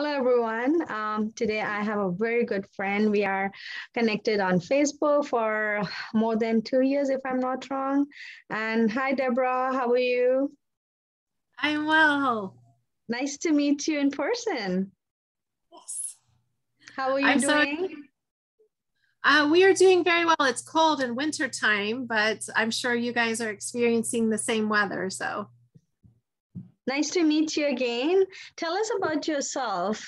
Hello, everyone. Um, today I have a very good friend. We are connected on Facebook for more than two years, if I'm not wrong. And hi, Deborah. How are you? I'm well. Nice to meet you in person. Yes. How are you I'm doing? So, uh, we are doing very well. It's cold in winter time, but I'm sure you guys are experiencing the same weather. So Nice to meet you again. Tell us about yourself.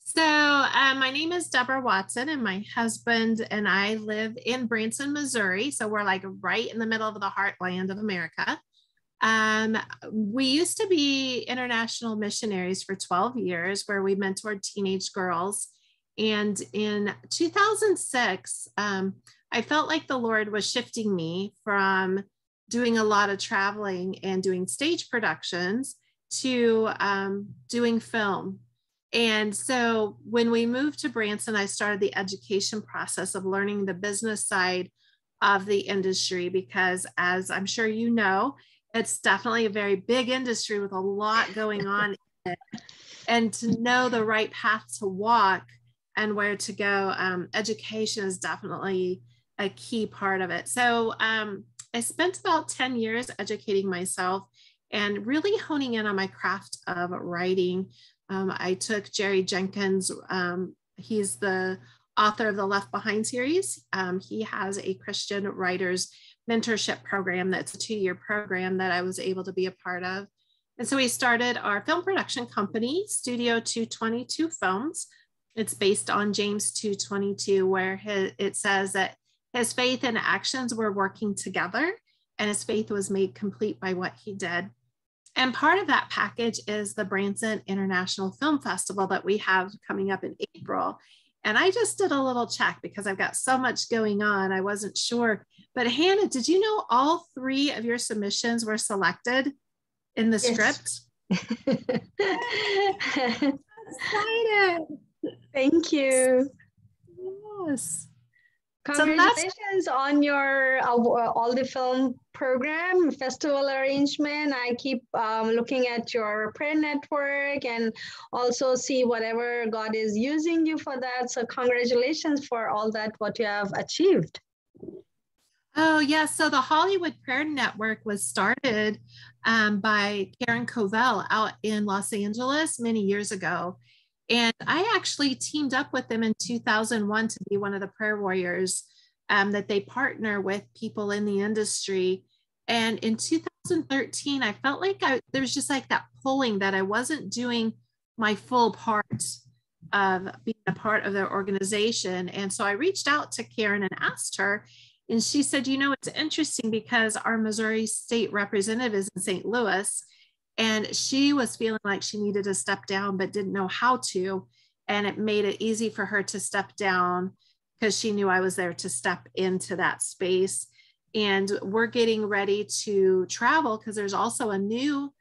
So, uh, my name is Deborah Watson, and my husband and I live in Branson, Missouri. So, we're like right in the middle of the heartland of America. Um, we used to be international missionaries for 12 years, where we mentored teenage girls. And in 2006, um, I felt like the Lord was shifting me from doing a lot of traveling and doing stage productions to um, doing film. And so when we moved to Branson, I started the education process of learning the business side of the industry because, as I'm sure you know, it's definitely a very big industry with a lot going on And to know the right path to walk and where to go, um, education is definitely a key part of it. So, um, I spent about 10 years educating myself and really honing in on my craft of writing. Um, I took Jerry Jenkins, um, he's the author of the Left Behind series. Um, he has a Christian writers mentorship program that's a two year program that I was able to be a part of. And so we started our film production company, Studio 222 Films. It's based on James 222, where it says that his faith and actions were working together, and his faith was made complete by what he did. And part of that package is the Branson International Film Festival that we have coming up in April. And I just did a little check because I've got so much going on. I wasn't sure. But Hannah, did you know all three of your submissions were selected in the yes. script? Excited. Thank you. Yes. Congratulations so on your uh, all the film program festival arrangement. I keep um, looking at your prayer network and also see whatever God is using you for that. So congratulations for all that what you have achieved. Oh yeah, so the Hollywood Prayer Network was started um, by Karen Covell out in Los Angeles many years ago. And I actually teamed up with them in 2001 to be one of the prayer warriors um, that they partner with people in the industry. And in 2013, I felt like I, there was just like that pulling that I wasn't doing my full part of being a part of their organization. And so I reached out to Karen and asked her, and she said, You know, it's interesting because our Missouri state representative is in St. Louis. And she was feeling like she needed to step down, but didn't know how to. And it made it easy for her to step down because she knew I was there to step into that space. And we're getting ready to travel because there's also a new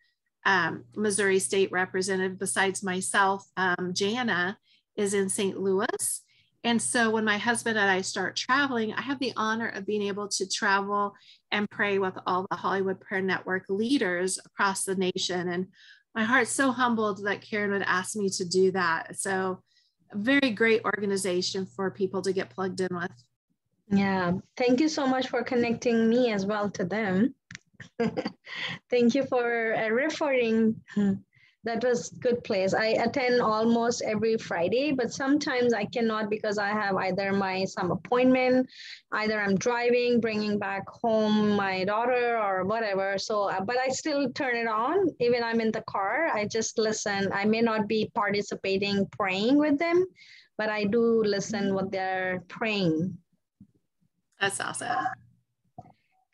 um, Missouri state representative besides myself. Um, Jana is in St. Louis. And so when my husband and I start traveling, I have the honor of being able to travel and pray with all the Hollywood Prayer Network leaders across the nation. And my heart's so humbled that Karen would ask me to do that. So, a very great organization for people to get plugged in with. Yeah, thank you so much for connecting me as well to them. thank you for uh, referring that was good place. I attend almost every friday but sometimes i cannot because i have either my some appointment either i'm driving bringing back home my daughter or whatever. So uh, but i still turn it on. Even i'm in the car i just listen. I may not be participating praying with them but i do listen what they're praying. That's awesome.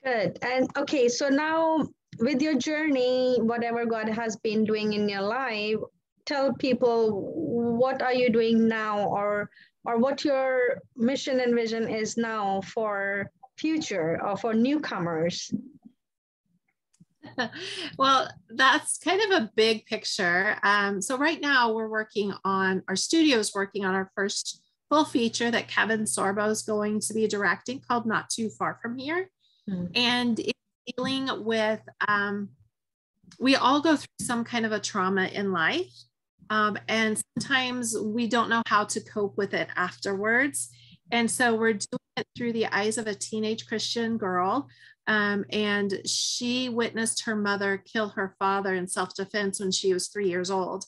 Good. And okay so now with your journey, whatever God has been doing in your life, tell people what are you doing now or or what your mission and vision is now for future or for newcomers. Well that's kind of a big picture. Um, so right now we're working on our studio is working on our first full feature that kevin sorbo is going to be directing called not too far from here. Mm-hmm. and dealing with, um, we all go through some kind of a trauma in life. Um, and sometimes we don't know how to cope with it afterwards. And so we're doing it through the eyes of a teenage Christian girl. Um, and she witnessed her mother kill her father in self defense when she was three years old.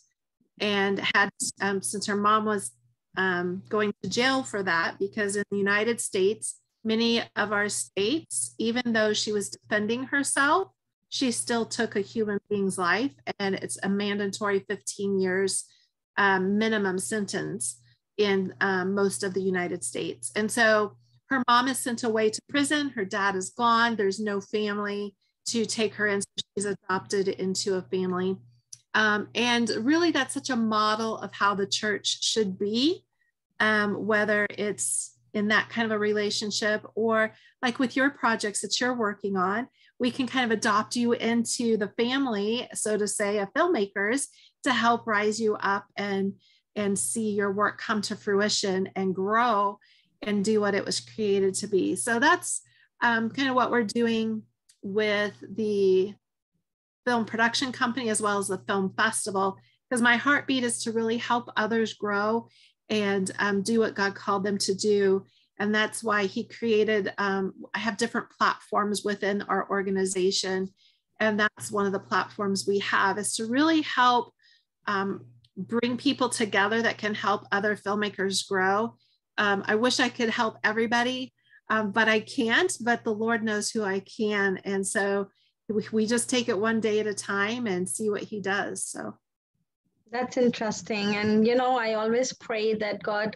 And had, um, since her mom was um, going to jail for that, because in the United States, many of our states, even though she was defending herself, she still took a human being's life, and it's a mandatory 15 years um, minimum sentence in um, most of the United States. And so her mom is sent away to prison, her dad is gone, there's no family to take her in. So she's adopted into a family. Um, and really, that's such a model of how the church should be, um, whether it's in that kind of a relationship or like with your projects that you're working on, we can kind of adopt you into the family, so to say, of filmmakers to help rise you up and and see your work come to fruition and grow and do what it was created to be. So that's um, kind of what we're doing with the film production company as well as the film festival, because my heartbeat is to really help others grow and um, do what God called them to do. And that's why He created, um, I have different platforms within our organization. And that's one of the platforms we have is to really help um, bring people together that can help other filmmakers grow. Um, I wish I could help everybody, um, but I can't, but the Lord knows who I can. And so we, we just take it one day at a time and see what He does. So that's interesting. And, you know, I always pray that God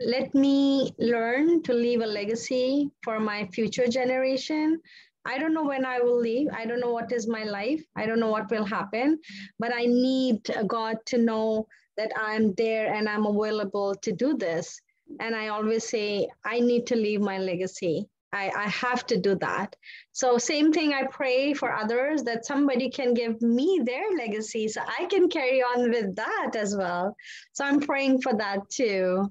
let me learn to leave a legacy for my future generation I don't know when I will leave. I don't know what is my life. I don't know what will happen, but I need uh, God to know that I'm there and I'm available to do this. And I always say, I need to leave my legacy. I, I have to do that. So, same thing, I pray for others that somebody can give me their legacy so I can carry on with that as well. So, I'm praying for that too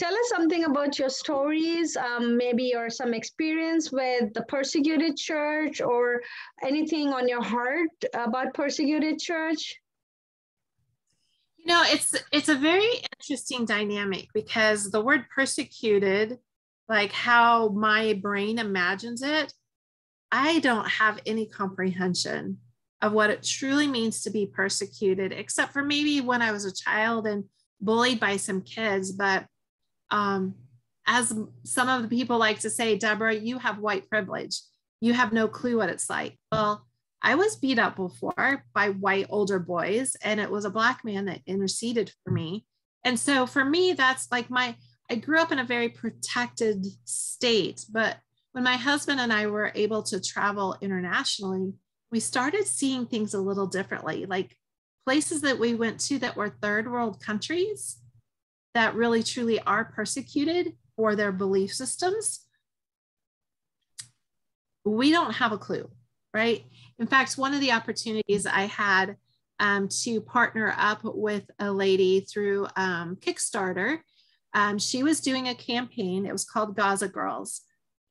tell us something about your stories, um, maybe or some experience with the persecuted church or anything on your heart about persecuted church. You know, it's it's a very interesting dynamic because the word persecuted, like how my brain imagines it, I don't have any comprehension of what it truly means to be persecuted, except for maybe when I was a child and bullied by some kids. But um, as some of the people like to say, Deborah, you have white privilege. You have no clue what it's like. Well, I was beat up before by white older boys, and it was a black man that interceded for me. And so for me, that's like my, I grew up in a very protected state. But when my husband and I were able to travel internationally, we started seeing things a little differently. Like places that we went to that were third world countries, that really truly are persecuted for their belief systems, we don't have a clue, right? In fact, one of the opportunities I had um, to partner up with a lady through um, Kickstarter, um, she was doing a campaign. It was called Gaza Girls.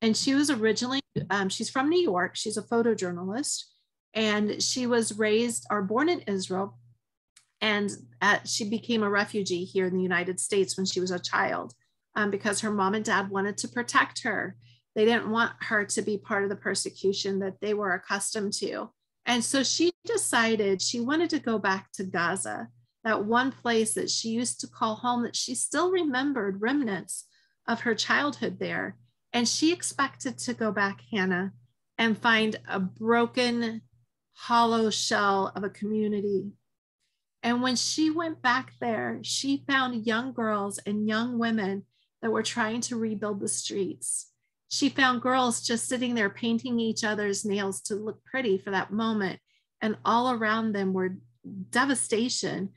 And she was originally, um, she's from New York. She's a photojournalist. And she was raised or born in Israel, and at, she became a refugee here in the United States when she was a child um, because her mom and dad wanted to protect her. They didn't want her to be part of the persecution that they were accustomed to. And so she decided she wanted to go back to Gaza, that one place that she used to call home, that she still remembered remnants of her childhood there. And she expected to go back, Hannah, and find a broken, hollow shell of a community and when she went back there, she found young girls and young women that were trying to rebuild the streets. She found girls just sitting there painting each other's nails to look pretty for that moment. And all around them were devastation.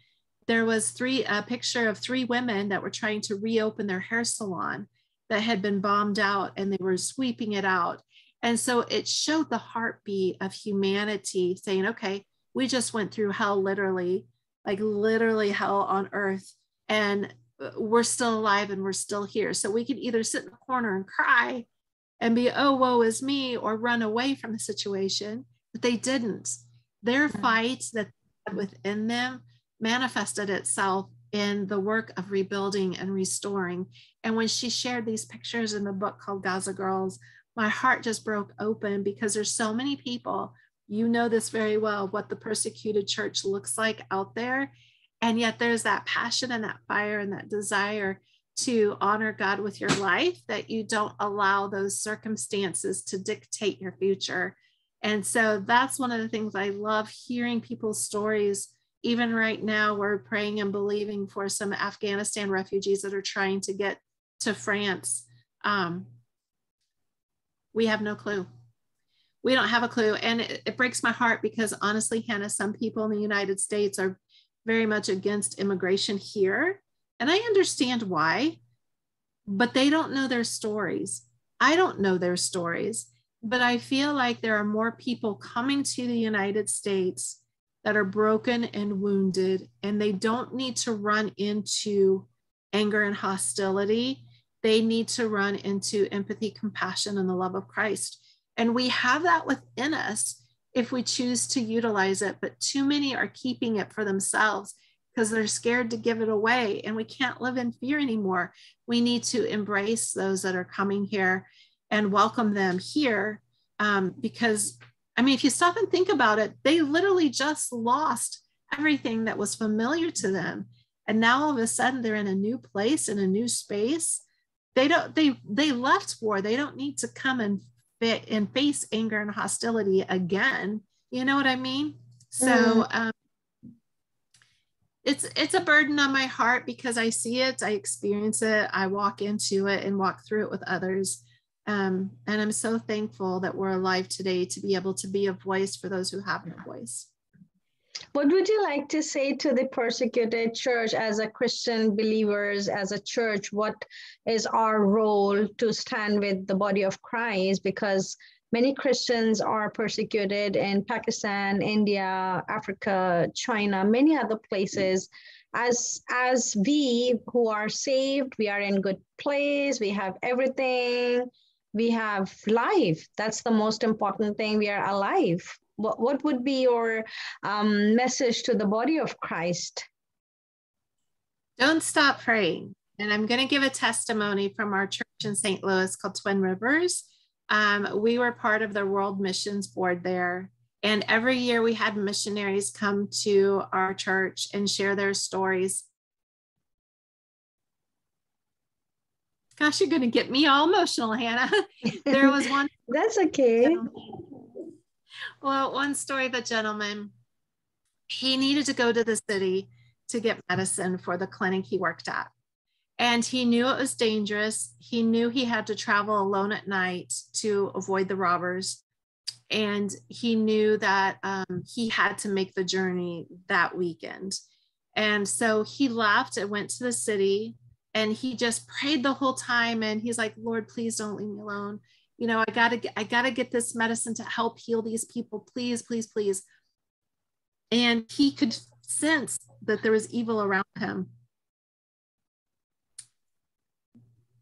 There was three a picture of three women that were trying to reopen their hair salon that had been bombed out and they were sweeping it out. And so it showed the heartbeat of humanity saying, okay, we just went through hell literally like literally hell on earth and uh, we're still alive and we're still here. So we can either sit in the corner and cry and be oh woe is me or run away from the situation but they didn't. Their fight that within them manifested itself in the work of rebuilding and restoring. And when she shared these pictures in the book called Gaza Girls, my heart just broke open because there's so many people. You know this very well what the persecuted church looks like out there. And yet there's that passion and that fire and that desire to honor God with your life that you don't allow those circumstances to dictate your future. And so that's one of the things I love hearing people's stories. Even right now, we're praying and believing for some Afghanistan refugees that are trying to get to France. Um, we have no clue. We don't have a clue. And it, it breaks my heart because honestly, Hannah, some people in the United States are very much against immigration here. And I understand why, but they don't know their stories. I don't know their stories, but I feel like there are more people coming to the United States that are broken and wounded, and they don't need to run into anger and hostility they need to run into empathy, compassion, and the love of Christ. And we have that within us if we choose to utilize it, but too many are keeping it for themselves because they're scared to give it away. And we can't live in fear anymore. We need to embrace those that are coming here and welcome them here um, because, I mean, if you stop and think about it, they literally just lost everything that was familiar to them. And now all of a sudden they're in a new place, in a new space. They don't they they left war. They don't need to come and fit and face anger and hostility again. You know what i mean? So mm. um, it's it's a burden on my heart because i see it i experience it i walk into it and walk through it with others um, and i'm so thankful that we're alive today to be able to be a voice for those who have no voice what would you like to say to the persecuted church as a Christian believers, as a church? What is our role to stand with the body of Christ? Because many Christians are persecuted in Pakistan, India, Africa, China, many other places. As as we who are saved, we are in good place. We have everything. We have life. That's the most important thing. We are alive what, what would be your um, message to the body of Christ? Don't stop praying. And I'm going to give a testimony from our church in St. Louis called Twin Rivers. Um, we were part of the World Missions Board there. And every year we had missionaries come to our church and share their stories. Gosh, you're going to get me all emotional, Hannah. there was one. That's okay. Well, one story of a gentleman, he needed to go to the city to get medicine for the clinic he worked at. And he knew it was dangerous. He knew he had to travel alone at night to avoid the robbers. And he knew that um, he had to make the journey that weekend. And so he left and went to the city and he just prayed the whole time. And he's like, Lord, please don't leave me alone you know, I gotta get, I gotta get this medicine to help heal these people. Please, please, please. And he could sense that there was evil around him.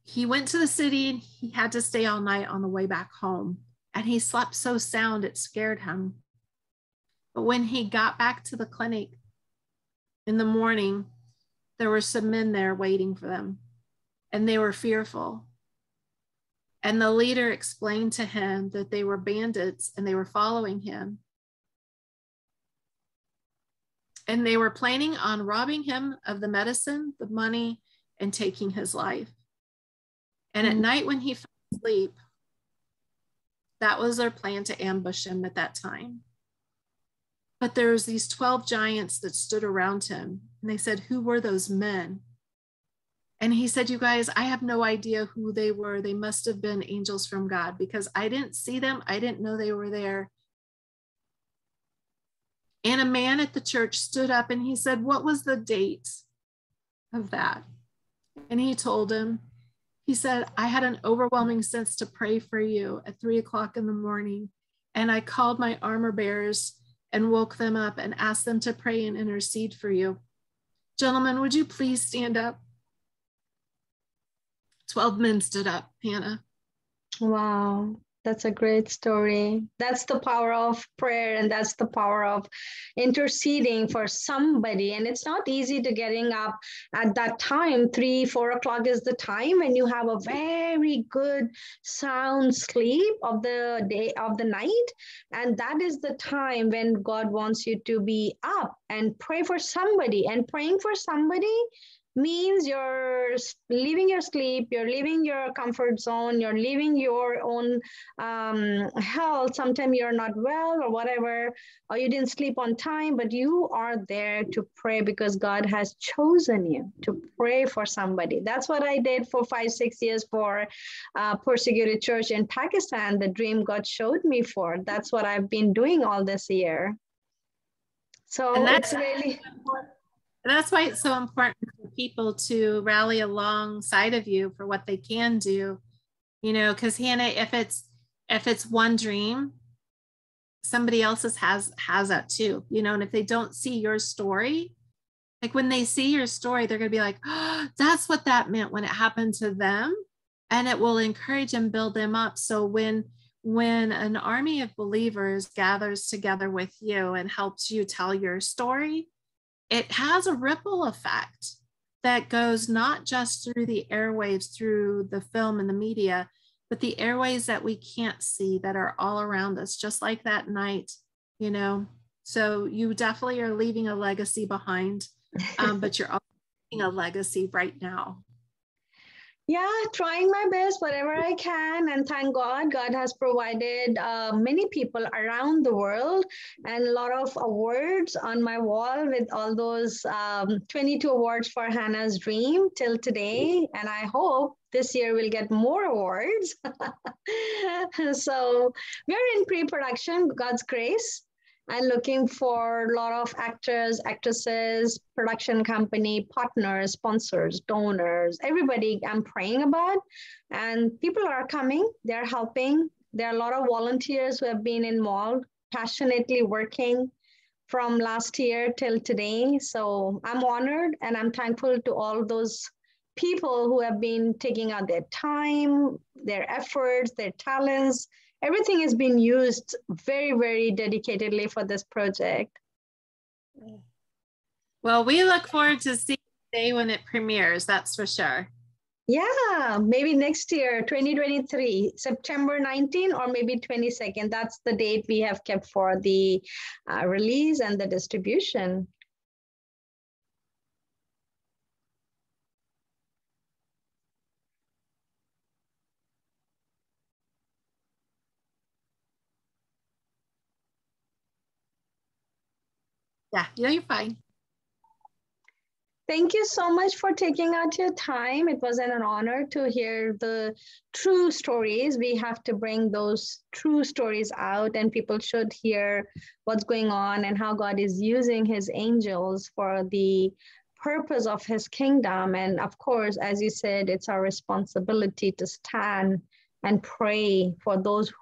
He went to the city and he had to stay all night on the way back home. And he slept so sound it scared him. But when he got back to the clinic in the morning, there were some men there waiting for them, and they were fearful. And the leader explained to him that they were bandits and they were following him. And they were planning on robbing him of the medicine, the money, and taking his life. And at mm-hmm. night when he fell asleep, that was their plan to ambush him at that time. But there was these 12 giants that stood around him. And they said, Who were those men? And he said, You guys, I have no idea who they were. They must have been angels from God because I didn't see them. I didn't know they were there. And a man at the church stood up and he said, What was the date of that? And he told him, He said, I had an overwhelming sense to pray for you at three o'clock in the morning. And I called my armor bearers and woke them up and asked them to pray and intercede for you. Gentlemen, would you please stand up? 12 men stood up, Hannah. Wow. That's a great story. That's the power of prayer, and that's the power of interceding for somebody. And it's not easy to getting up at that time. Three, four o'clock is the time when you have a very good sound sleep of the day of the night. And that is the time when God wants you to be up and pray for somebody. And praying for somebody means you're leaving your sleep, you're leaving your comfort zone, you're leaving your own um, health. Sometimes you're not well or whatever, or you didn't sleep on time, but you are there to pray because God has chosen you to pray for somebody. That's what I did for five, six years for uh, persecuted church in Pakistan, the dream God showed me for. That's what I've been doing all this year. So and that's really. That's why it's so important for people to rally alongside of you for what they can do you know because hannah if it's if it's one dream somebody else's has has that too you know and if they don't see your story like when they see your story they're going to be like oh, that's what that meant when it happened to them and it will encourage and build them up. So when when an army of believers gathers together with you and helps you tell your story it has a ripple effect that goes not just through the airwaves, through the film and the media, but the airways that we can't see that are all around us, just like that night, you know. So you definitely are leaving a legacy behind, um, but you're also leaving a legacy right now yeah trying my best whatever i can and thank god god has provided uh, many people around the world and a lot of awards on my wall with all those um, 22 awards for hannah's dream till today and i hope this year we'll get more awards. So we're in pre-production god's grace and looking for a lot of actors, actresses, production company, partners, sponsors, donors, everybody I'm praying about. And people are coming, they're helping. There are a lot of volunteers who have been involved, passionately working from last year till today. So I'm honored and I'm thankful to all those people who have been taking out their time, their efforts, their talents, everything has been used very, very dedicatedly for this project. Well, we look forward to seeing the day when it premieres, that's for sure. Yeah, maybe next year, 2023, September 19 or maybe 22nd. That's the date we have kept for the uh, release and the distribution. Yeah, yeah, you're fine. Thank you so much for taking out your time. It was an honor to hear the true stories. We have to bring those true stories out, and people should hear what's going on and how God is using his angels for the purpose of his kingdom. And of course, as you said, it's our responsibility to stand and pray for those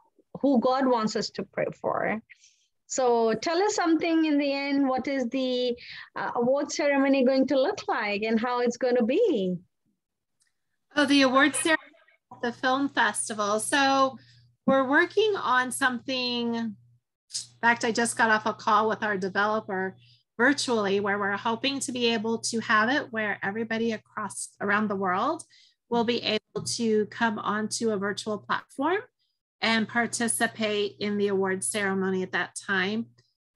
who God wants us to pray for. So tell us something in the end. What is the uh, award ceremony going to look like and how it's going to be? Oh, the award ceremony at the film festival. So we're working on something. In fact, I just got off a call with our developer virtually where we're hoping to be able to have it where everybody across around the world will be able to come onto a virtual platform and participate in the award ceremony at that time.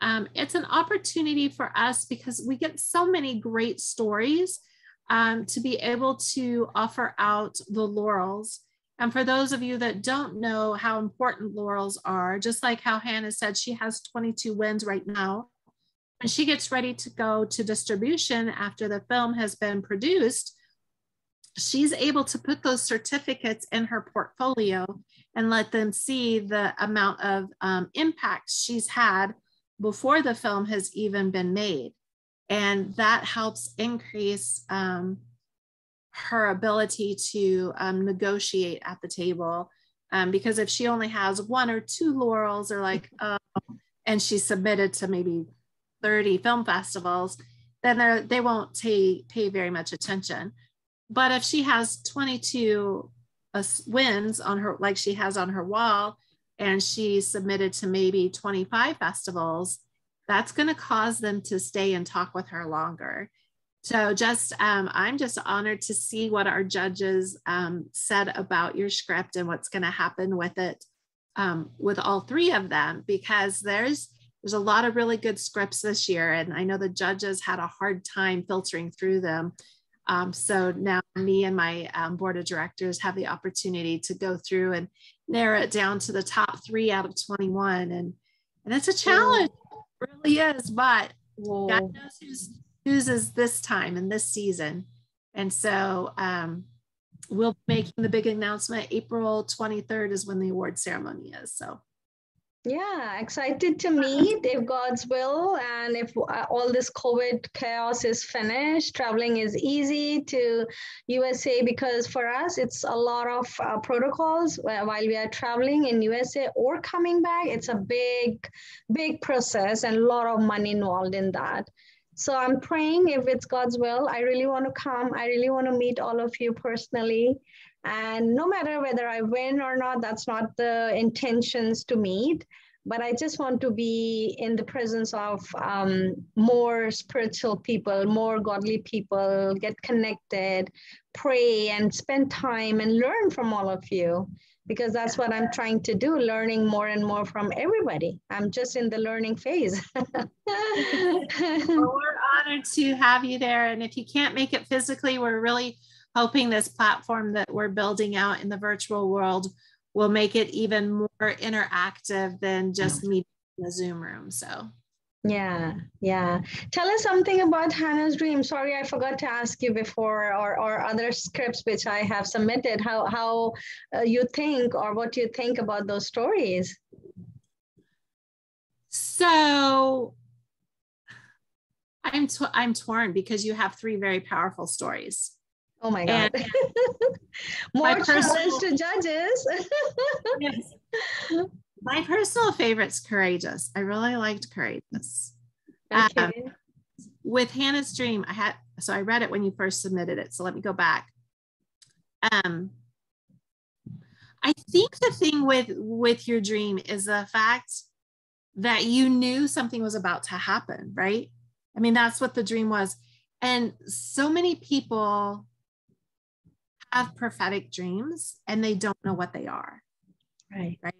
Um, it's an opportunity for us because we get so many great stories um, to be able to offer out the laurels. And for those of you that don't know how important laurels are, just like how Hannah said, she has 22 wins right now. When she gets ready to go to distribution after the film has been produced, she's able to put those certificates in her portfolio and let them see the amount of um, impact she's had before the film has even been made. And that helps increase um, her ability to um, negotiate at the table. Um, because if she only has one or two laurels, or like, uh, and she's submitted to maybe 30 film festivals, then they won't pay, pay very much attention. But if she has 22 uh, wins on her, like she has on her wall, and she submitted to maybe 25 festivals, that's going to cause them to stay and talk with her longer. So just um, I'm just honored to see what our judges um, said about your script and what's going to happen with it um, with all three of them because there's there's a lot of really good scripts this year and I know the judges had a hard time filtering through them. Um, so now me and my um, board of directors have the opportunity to go through and narrow it down to the top three out of 21 and and it's a challenge it really is but Whoa. God knows who's who's is this time and this season. And so um, we'll be making the big announcement. April 23rd is when the award ceremony is. So yeah, excited to meet if God's will and if uh, all this COVID chaos is finished, traveling is easy to USA because for us it's a lot of uh, protocols while we are traveling in USA or coming back. It's a big, big process and a lot of money involved in that. So I'm praying if it's God's will, I really want to come. I really want to meet all of you personally. And no matter whether I win or not, that's not the intentions to meet. But I just want to be in the presence of um, more spiritual people, more godly people, get connected, pray, and spend time and learn from all of you because that's what I'm trying to do, learning more and more from everybody. I'm just in the learning phase. well, we're honored to have you there. And if you can't make it physically, we're really hoping this platform that we're building out in the virtual world will make it even more interactive than just meeting in the Zoom room. So yeah, yeah. Tell us something about Hannah's dream. Sorry, I forgot to ask you before, or, or other scripts which I have submitted. How how uh, you think, or what you think about those stories? So, I'm t- I'm torn because you have three very powerful stories. Oh my god! More challenge to judges. yes my personal favorite's Courageous. I really liked Courageous. Okay. Um, with Hannah's Dream, I had so I read it when you first submitted it. So let me go back. Um, I think the thing with with your dream is the fact that you knew something was about to happen, right? I mean, that's what the dream was. And so many people have prophetic dreams and they don't know what they are. Right. Right.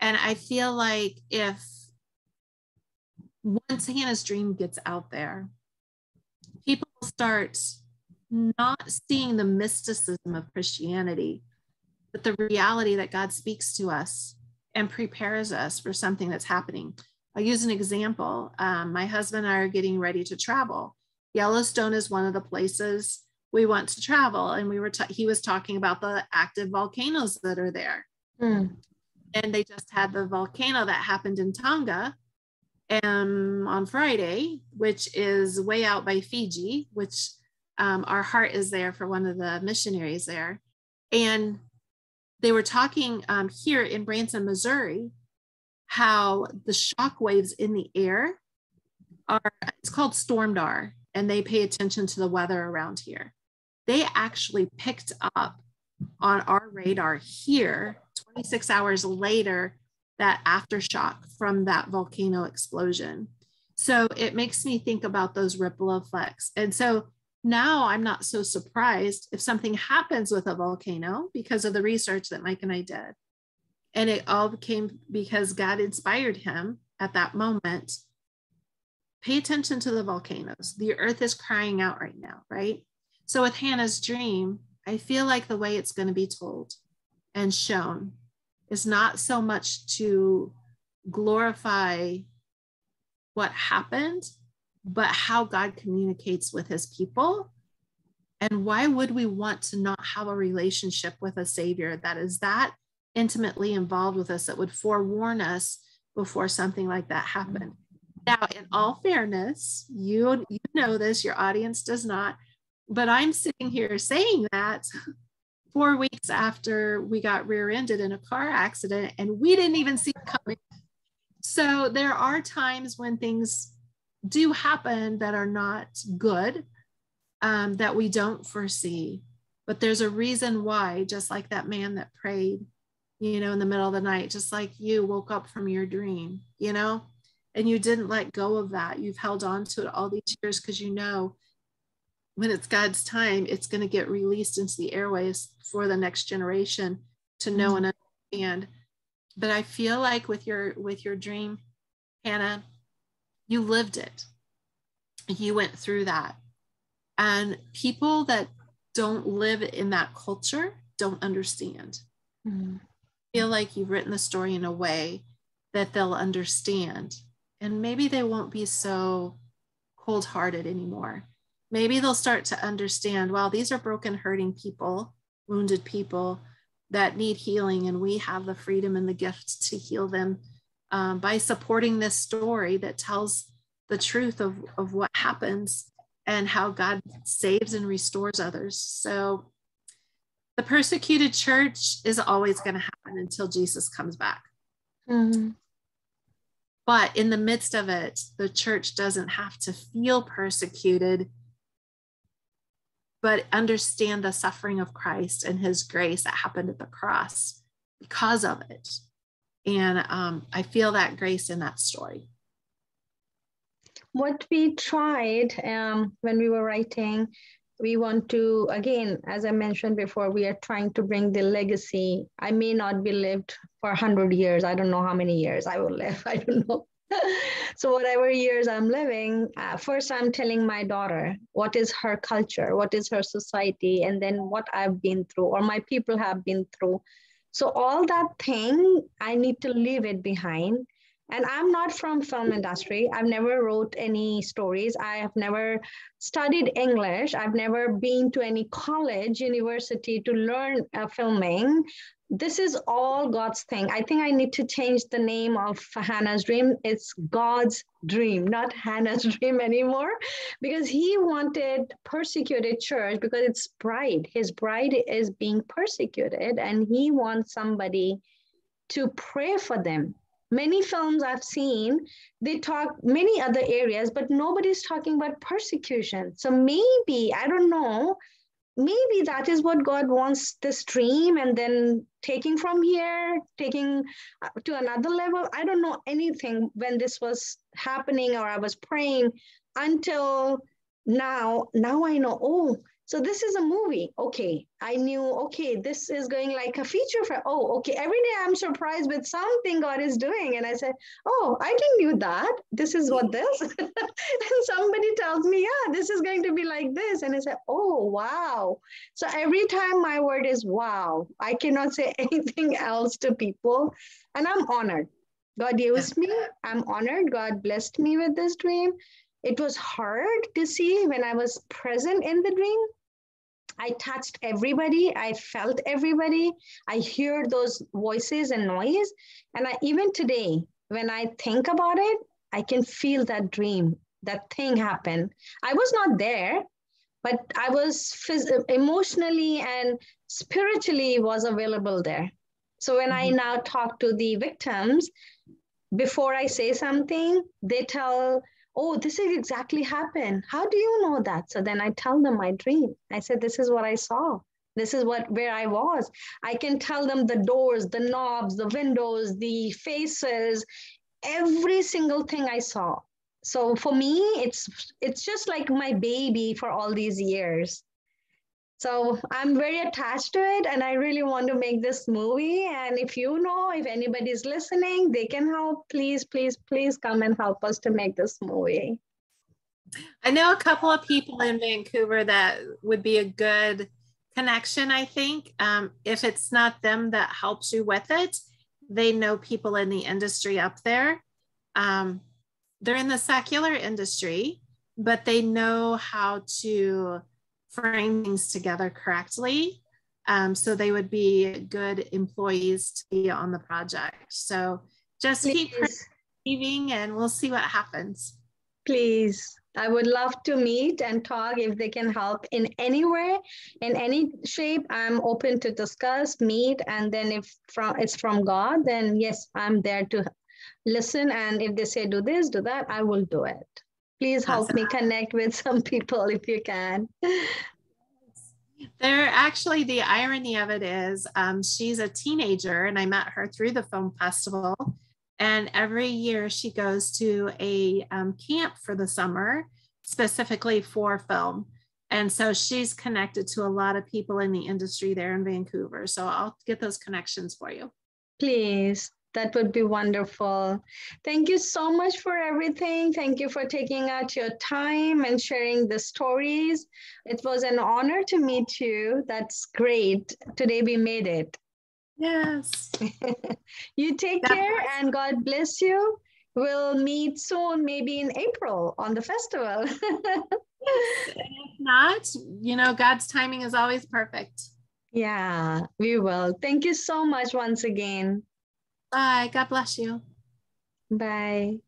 And I feel like if once Hannah's dream gets out there, people start not seeing the mysticism of Christianity, but the reality that God speaks to us and prepares us for something that's happening. I'll use an example. Um, my husband and I are getting ready to travel. Yellowstone is one of the places we want to travel, and we were ta- he was talking about the active volcanoes that are there. Mm and they just had the volcano that happened in Tonga um, on Friday, which is way out by Fiji, which um, our heart is there for one of the missionaries there. And they were talking um, here in Branson, Missouri, how the shock waves in the air are, it's called Stormdar, and they pay attention to the weather around here. They actually picked up on our radar here 26 hours later that aftershock from that volcano explosion. So it makes me think about those ripple effects. And so now I'm not so surprised if something happens with a volcano because of the research that Mike and I did. And it all came because God inspired him at that moment. Pay attention to the volcanoes. The earth is crying out right now, right? So with Hannah's dream, I feel like the way it's going to be told and shown is not so much to glorify what happened, but how God communicates with his people. And why would we want to not have a relationship with a savior that is that intimately involved with us that would forewarn us before something like that happened? Now, in all fairness, you, you know this, your audience does not. But I'm sitting here saying that four weeks after we got rear ended in a car accident and we didn't even see it coming. So there are times when things do happen that are not good, um, that we don't foresee. But there's a reason why, just like that man that prayed you know, in the middle of the night, just like you woke up from your dream, you know, and you didn't let go of that. You've held on to it all these years because you know when it's God's time, it's going to get released into the airways for the next generation to know mm-hmm. and understand. But I feel like with your with your dream, Hannah, you lived it. You went through that. And people that don't live in that culture don't understand. Mm-hmm. Feel like you've written the story in a way that they'll understand. And maybe they won't be so cold hearted anymore maybe they'll start to understand well these are broken hurting people wounded people that need healing and we have the freedom and the gift to heal them um, by supporting this story that tells the truth of, of what happens and how god saves and restores others so the persecuted church is always going to happen until jesus comes back mm-hmm. but in the midst of it the church doesn't have to feel persecuted but understand the suffering of Christ and his grace that happened at the cross because of it. And um, I feel that grace in that story. What we tried um, when we were writing, we want to, again, as I mentioned before, we are trying to bring the legacy. I may not be lived for 100 years. I don't know how many years I will live. I don't know. so whatever years i'm living uh, first i'm telling my daughter what is her culture? What is her society? And then what i've been through or my people have been through. So all that thing i need to leave it behind. And i'm not from film industry. I've never wrote any stories. I have never studied english. I've never been to any college university to learn uh, filming this is all God's thing. I think I need to change the name of Hannah's dream. It's God's dream, not Hannah's dream anymore, because he wanted persecuted church because it's bride. His bride is being persecuted, and he wants somebody to pray for them. Many films I've seen, they talk many other areas, but nobody's talking about persecution. So maybe, I don't know, maybe that is what God wants this dream and then taking from here, taking uh, to another level. I don't know anything when this was happening or I was praying until now. Now I know, oh, so this is a movie. Okay. I knew, okay, this is going like a feature for, oh, okay. Every day I'm surprised with something God is doing. And I said, oh, I didn't knew that. This is what this. and somebody tells me, yeah, this is going to be like this. And I said, oh, wow. So every time my word is wow, I cannot say anything else to people. And I'm honored. God used me. I'm honored. God blessed me with this dream. It was hard to see when I was present in the dream I touched everybody. I felt everybody. I hear those voices and noise. And I, even today, when I think about it, I can feel that dream, that thing happen. I was not there, but I was phys- emotionally and spiritually was available there. So when mm-hmm. I now talk to the victims, before I say something, they tell oh this is exactly happened how do you know that? So then i tell them my dream. I said this is what i saw. This is what where i was. I can tell them the doors the knobs the windows the faces every single thing i saw. So for me it's it's just like my baby for all these years so I'm very attached to it and I really want to make this movie. And if you know, if anybody's listening, they can help. Please, please, please come and help us to make this movie. I know a couple of people in Vancouver that would be a good connection, I think. Um, if it's not them that helps you with it, they know people in the industry up there. Um, they're in the secular industry, but they know how to frame things together correctly. Um, so they would be good employees to be on the project. So just Please. keep receiving and we'll see what happens. Please. I would love to meet and talk if they can help in any way, in any shape. I'm open to discuss, meet, and then if from it's from God, then yes, I'm there to listen. And if they say do this, do that, I will do it please help awesome. me connect with some people if you can There actually, the irony of it is um, she's a teenager, and I met her through the film festival. And every year she goes to a um, camp for the summer, specifically for film. And so she's connected to a lot of people in the industry there in Vancouver. So I'll get those connections for you. Please. That would be wonderful. Thank you so much for everything. Thank you for taking out your time and sharing the stories. It was an honor to meet you. That's great. Today we made it. Yes. you take God care bless. and God bless you. We'll meet soon, maybe in April on the festival. if not, you know, God's timing is always perfect. Yeah, we will. Thank you so much once again. Bye. God bless you. Bye.